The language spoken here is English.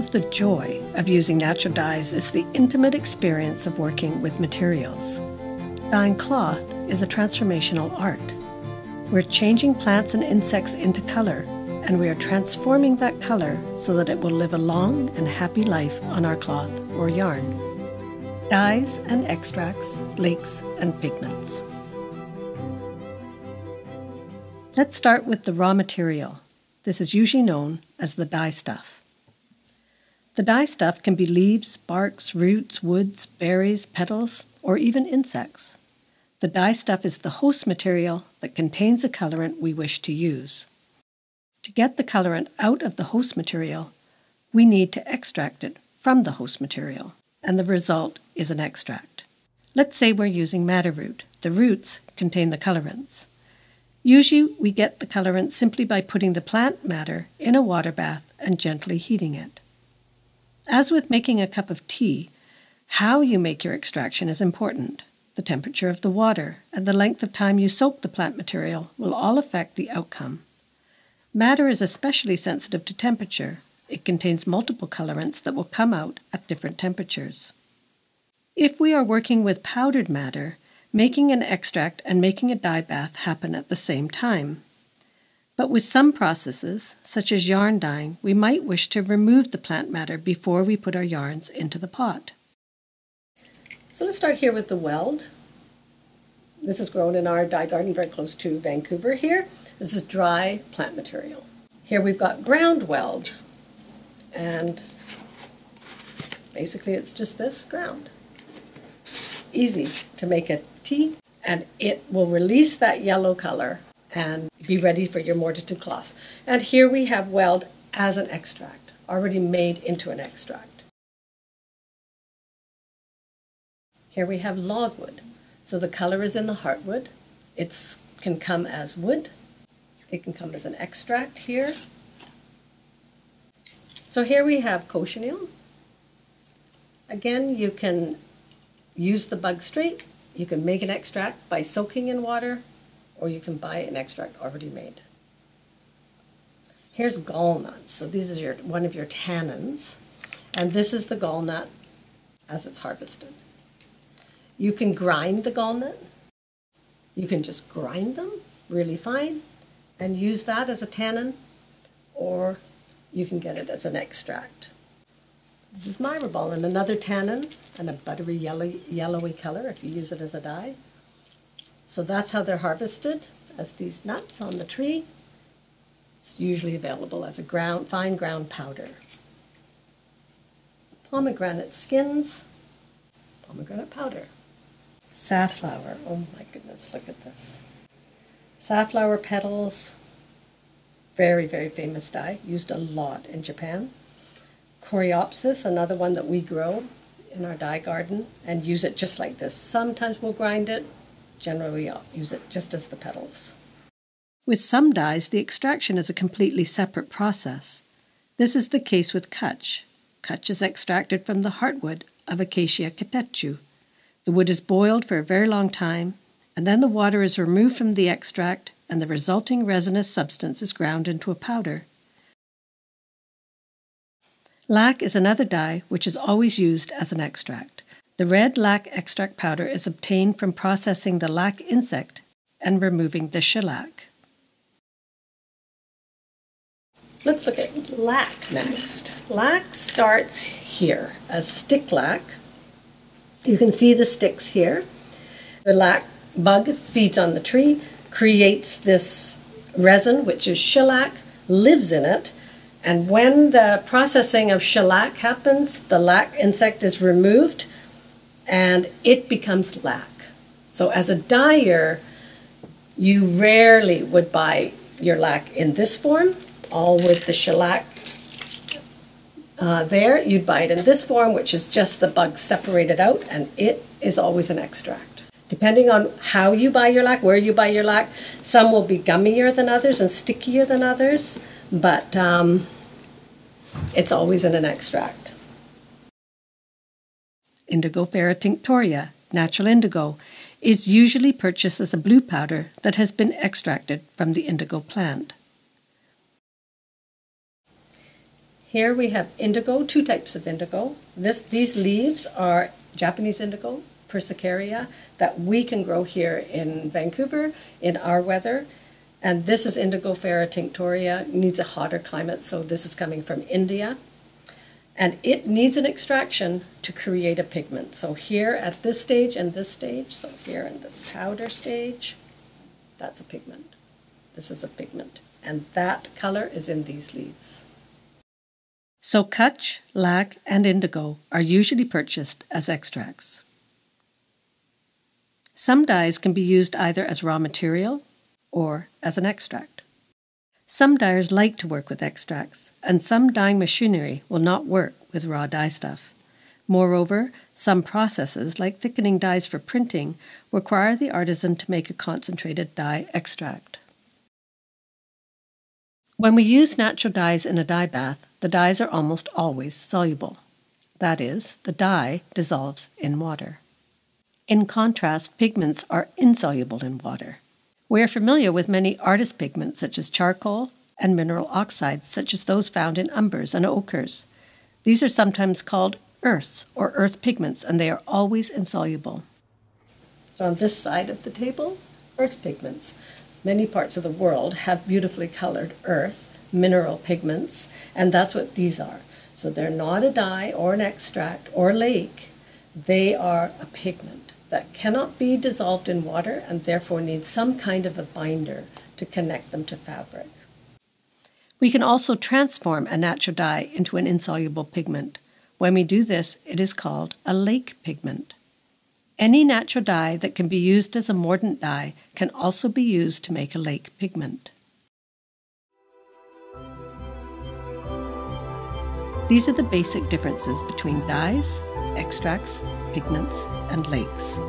of the joy of using natural dyes is the intimate experience of working with materials. Dyeing cloth is a transformational art. We're changing plants and insects into color, and we are transforming that color so that it will live a long and happy life on our cloth or yarn. Dyes and extracts, lakes, and pigments. Let's start with the raw material. This is usually known as the dye stuff. The dye stuff can be leaves, barks, roots, woods, berries, petals, or even insects. The dye stuff is the host material that contains the colorant we wish to use. To get the colorant out of the host material, we need to extract it from the host material, and the result is an extract. Let's say we're using madder root. The roots contain the colorants. Usually, we get the colorant simply by putting the plant matter in a water bath and gently heating it. As with making a cup of tea, how you make your extraction is important. The temperature of the water and the length of time you soak the plant material will all affect the outcome. Madder is especially sensitive to temperature. It contains multiple colorants that will come out at different temperatures. If we are working with powdered madder, making an extract and making a dye bath happen at the same time. But with some processes, such as yarn dyeing, we might wish to remove the plant matter before we put our yarns into the pot. So let's start here with the weld. This is grown in our dye garden very close to Vancouver here. This is dry plant material. Here we've got ground weld. And basically it's just this ground. Easy to make a tea and it will release that yellow color and be ready for your mordanted cloth. And here we have weld as an extract, already made into an extract. Here we have logwood. So the color is in the heartwood. It can come as wood. It can come as an extract here. So here we have cochineal. Again, you can use the bug straight. You can make an extract by soaking in water, or you can buy an extract already made. Here's gall nuts. So these are your, one of your tannins. And this is the gall nut as it's harvested. You can grind the gallnut. You can just grind them really fine and use that as a tannin, or you can get it as an extract. This is myrobalan, and another tannin and a buttery yellow, yellowy color if you use it as a dye. So that's how they're harvested as these nuts on the tree. It's usually available as a ground, fine ground powder. Pomegranate skins, pomegranate powder. Safflower. Oh my goodness, look at this. Safflower petals. Very, very famous dye. Used a lot in Japan. Coreopsis, another one that we grow in our dye garden and use it just like this. Sometimes we'll grind it. Generally, use it just as the petals. With some dyes, the extraction is a completely separate process. This is the case with kutch. Kutch is extracted from the heartwood of Acacia catechu, the wood is boiled for a very long time, and then the water is removed from the extract, and the resulting resinous substance is ground into a powder. Lac is another dye which is always used as an extract. The red lac extract powder is obtained from processing the lac insect and removing the shellac. Let's look at lac next. Lac starts here as stick lac you can see the sticks here. The lac bug feeds on the tree, creates this resin, which is shellac, lives in it, and when the processing of shellac happens, the lac insect is removed and it becomes lac. So, as a dyer, you rarely would buy your lac in this form, all with the shellac uh, there, you'd buy it in this form, which is just the bug separated out, and it is always an extract. Depending on how you buy your lac, where you buy your lac, some will be gummier than others and stickier than others, but um, it's always in an extract. Indigofera tinctoria, natural indigo, is usually purchased as a blue powder that has been extracted from the indigo plant. Here we have indigo, two types of indigo. This, these leaves are Japanese indigo, Persicaria, that we can grow here in Vancouver in our weather. And this is Indigofera tinctoria, needs a hotter climate, so this is coming from India. And it needs an extraction to create a pigment. So here at this stage and this stage, so here in this powder stage, that's a pigment. This is a pigment. And that color is in these leaves. So Kutch, lac, and indigo are usually purchased as extracts. Some dyes can be used either as raw material or as an extract. Some dyers like to work with extracts, and some dyeing machinery will not work with raw dye stuff. Moreover, some processes, like thickening dyes for printing, require the artisan to make a concentrated dye extract. When we use natural dyes in a dye bath, the dyes are almost always soluble. That is, the dye dissolves in water. In contrast, pigments are insoluble in water. We are familiar with many artist pigments such as charcoal and mineral oxides, such as those found in umbers and ochres. These are sometimes called earths or earth pigments, and they are always insoluble. So, on this side of the table, earth pigments many parts of the world have beautifully colored earth, mineral pigments, and that's what these are. So they're not a dye or an extract or lake, they are a pigment that cannot be dissolved in water and therefore needs some kind of a binder to connect them to fabric. We can also transform a natural dye into an insoluble pigment. When we do this, it is called a lake pigment. Any natural dye that can be used as a mordant dye can also be used to make a lake pigment. These are the basic differences between dyes, extracts, pigments, and lakes.